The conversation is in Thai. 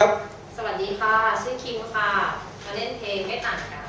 ครับ สวัสดีค่ะ ชื่อคิมค่ะ มาเล่นเพลงไม่ต่างกัน